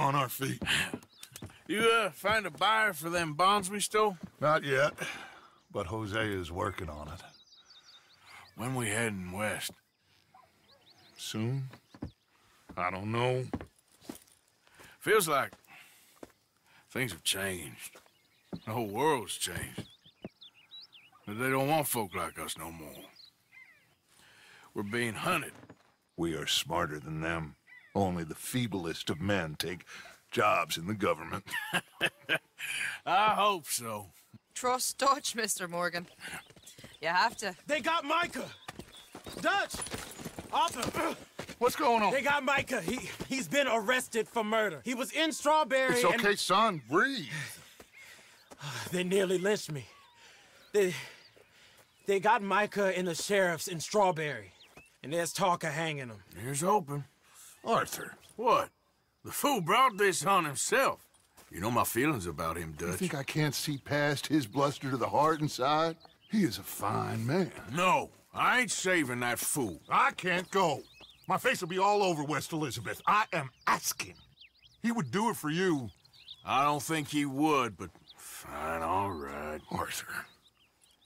on our feet. You, uh, find a buyer for them bonds we stole? Not yet, but Josiah is working on it. When we heading west? Soon? I don't know. Feels like things have changed. The whole world's changed. But they don't want folk like us no more. We're being hunted. We are smarter than them. Only the feeblest of men take jobs in the government. I hope so. Trust Dutch, Mr. Morgan. You have to. They got Micah! Dutch! Arthur! What's going on? They got Micah. He, he's been arrested for murder. He was in Strawberry It's and- okay, son. Breathe. They nearly lynched me. They... They got Micah and the sheriffs in Strawberry. And there's talk of hanging them. Here's hoping. Arthur, What? The fool brought this on himself. You know my feelings about him, Dutch. you Dutch. think I can't see past his bluster to the heart inside? He is a fine man. No, I ain't saving that fool. I can't go. My face will be all over West Elizabeth. I am asking. He would do it for you. I don't think he would, but fine, all right. Arthur.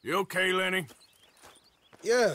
You okay, Lenny? Yeah,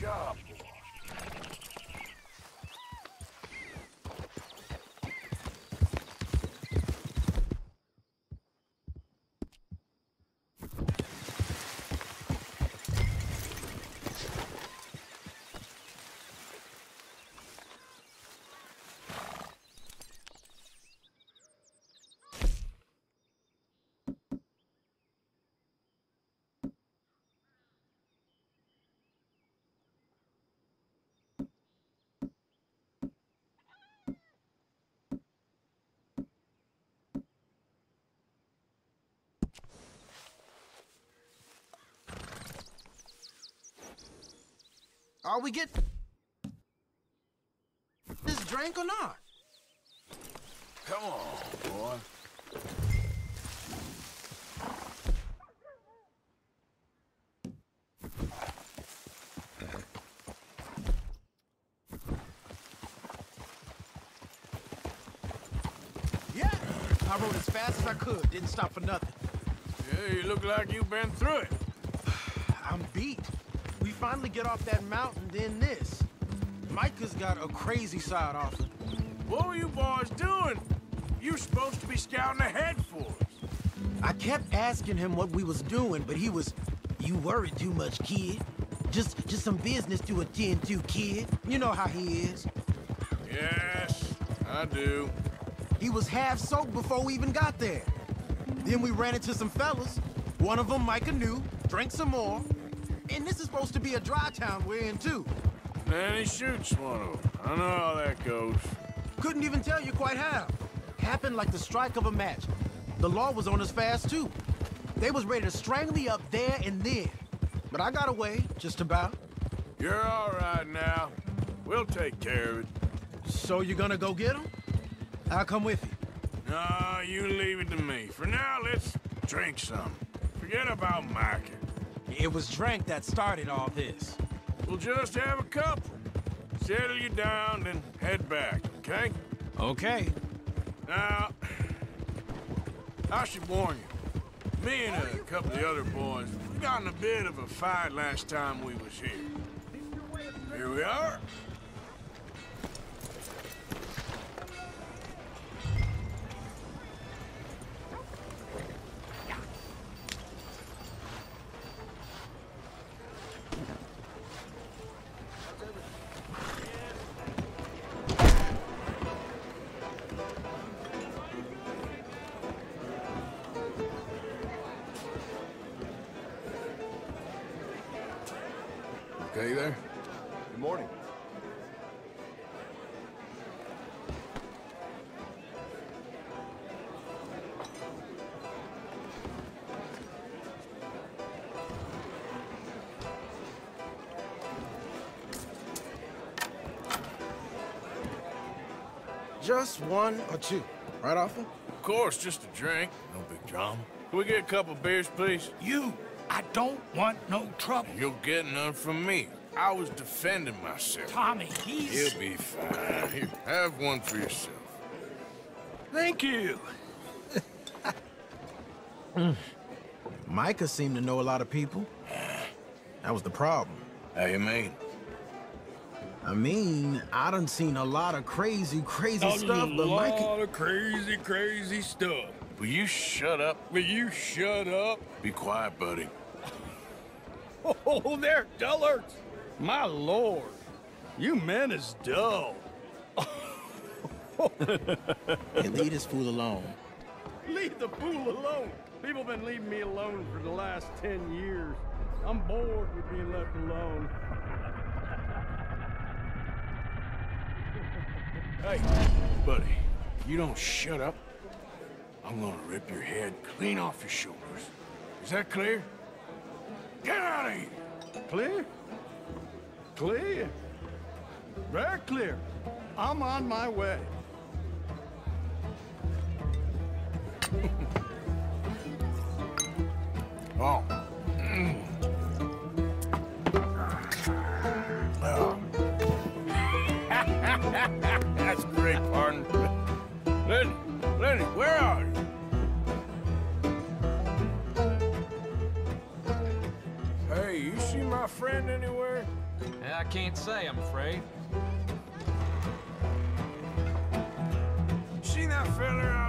Job. Are we get this drink or not? Come on, boy. Yeah. I rode as fast as I could. Didn't stop for nothing. Yeah, you look like you've been through it. I'm beat. Finally get off that mountain, then this. Micah's got a crazy side offer. What were you boys doing? You're supposed to be scouting ahead for us. I kept asking him what we was doing, but he was, you worry too much, kid. Just, just some business to attend to, kid. You know how he is. Yes, I do. He was half soaked before we even got there. Then we ran into some fellas. One of them Micah knew, drank some more. And this is supposed to be a dry town we're in, too. Then he shoots one of them. I know how that goes. Couldn't even tell you quite how. Happened like the strike of a match. The law was on us fast, too. They was ready to strangle me up there and then. But I got away, just about. You're all right now. We'll take care of it. So you're gonna go get him? I'll come with you. No, you leave it to me. For now, let's drink some. Forget about Micah. It was drink that started all this. We'll just have a couple. Settle you down, then head back, okay? Okay. Now, I should warn you. Me and a couple of the other boys, we got in a bit of a fight last time we was here. Here we are. Just one or two. Right, Arthur? Of course, just a drink. No big drama. Can we get a couple beers, please? You, I don't want no trouble. You'll get none from me. I was defending myself. Tommy, he's... He'll be fine. Here, have one for yourself. Thank you. Micah seemed to know a lot of people. That was the problem. How you mean? I mean, I done seen a lot of crazy, crazy A stuff, but lot of crazy, crazy stuff. Will you shut up? Will you shut up? Be quiet, buddy. Oh, they're dullards. My lord. You men is dull. Hey, leave this fool alone. Leave the fool alone. People been leaving me alone for the last ten years. I'm bored with being left alone. Hey, buddy, you don't shut up. I'm gonna rip your head clean off your shoulders. Is that clear? Get out of here! Clear? Clear? Very clear. I'm on my way. Oh. Can't say, I'm afraid. See that fella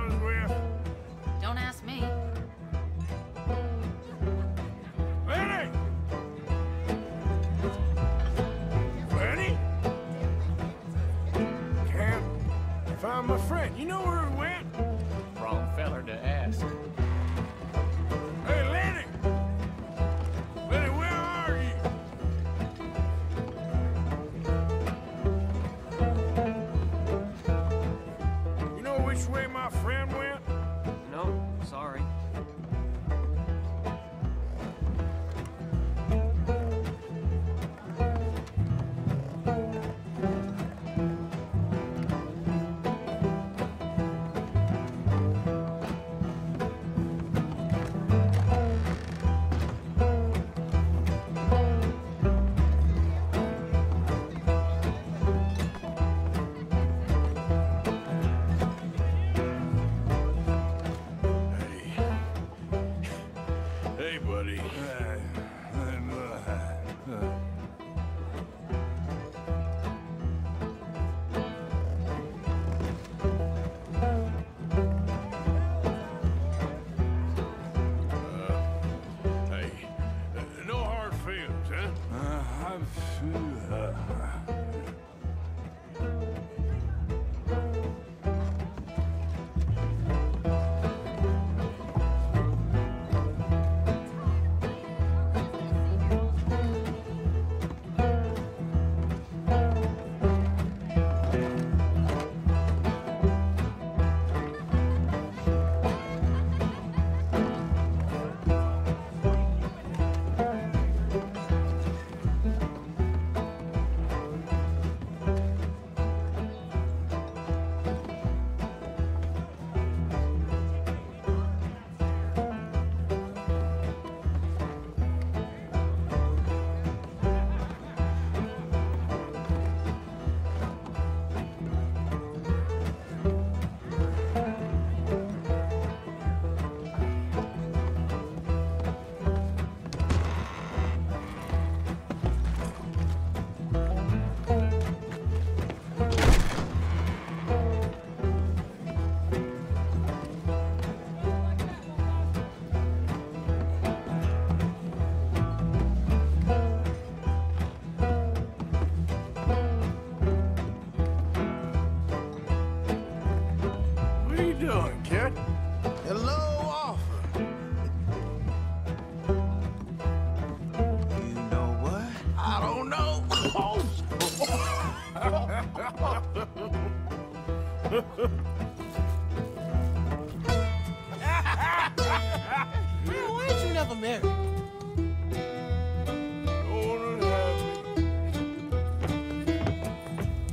me.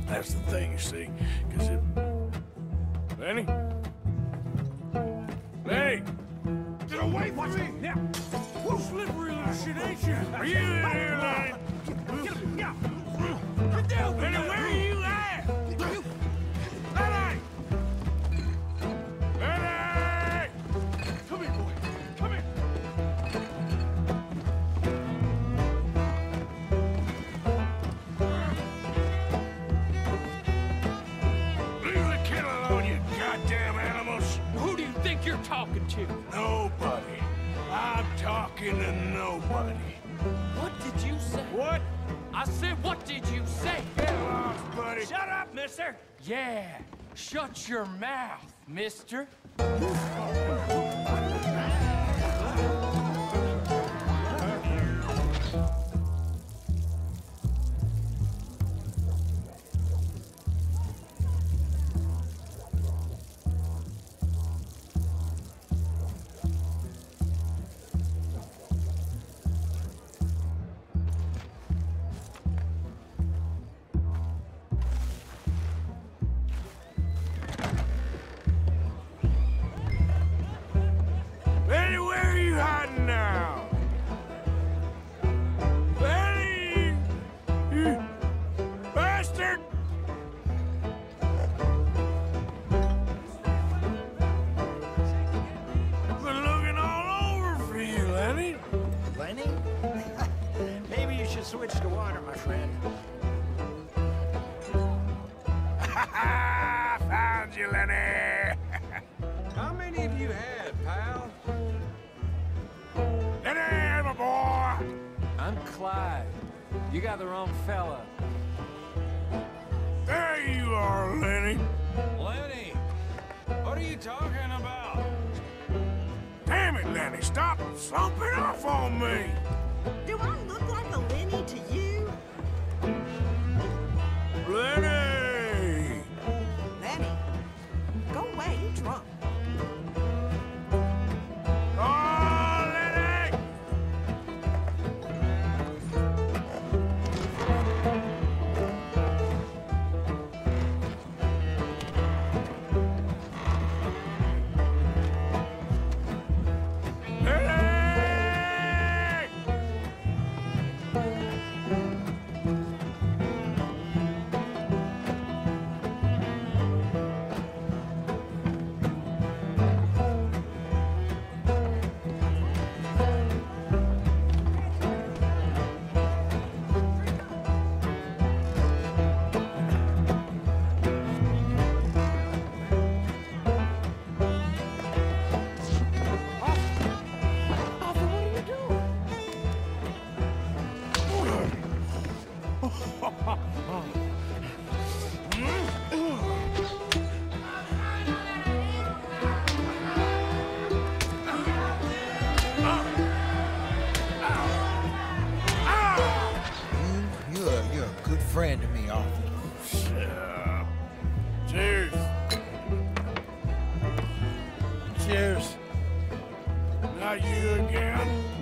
That's the thing, you see, to? Nobody. I'm talking to nobody. What did you say? What? I said, what did you say? Get lost, buddy. Shut up, mister! Yeah, shut your mouth, mister. Clyde. You got the wrong fella. There you are, Lenny. Lenny, what are you talking about? Damn it, Lenny, stop slumping off on me. Do I look like a Lenny to you? Lenny! To me, Arthur. Yeah. Cheers. Cheers. Not you again?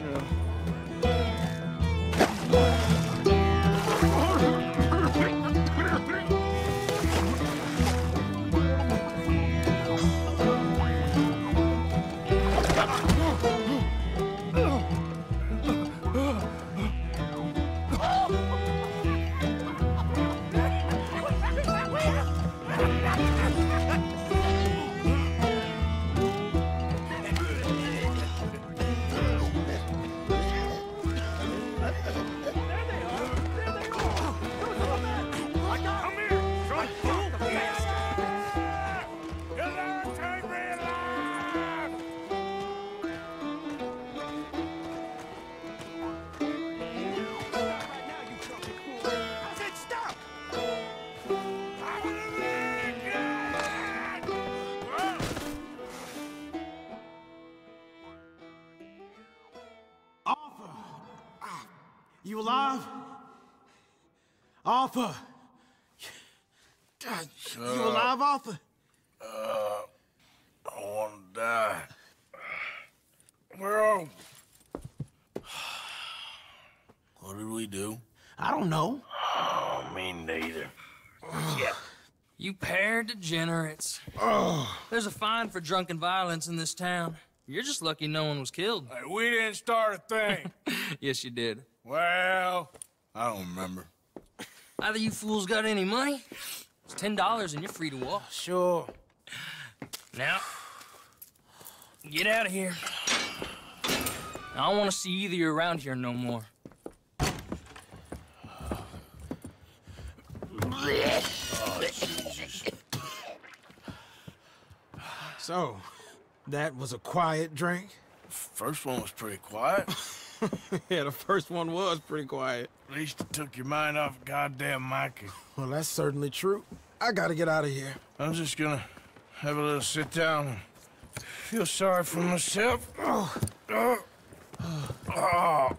You alive? Arthur! God, you alive, Arthur? Uh, I want to die. Where are we? What did we do? I don't know. Oh, me neither. Yeah. You pair degenerates. There's a fine for drunken violence in this town. You're just lucky no one was killed. Hey, we didn't start a thing. yes, you did. Well, I don't remember. Either you fools got any money, it's ten dollars and you're free to walk. Sure. Now, get out of here. I don't want to see either of you around here no more. So, that was a quiet drink? First one was pretty quiet. yeah, the first one was pretty quiet. At least it took your mind off goddamn Mikey. Well, that's certainly true. I gotta get out of here. I'm just gonna have a little sit down and feel sorry for myself. Oh. Oh. Oh.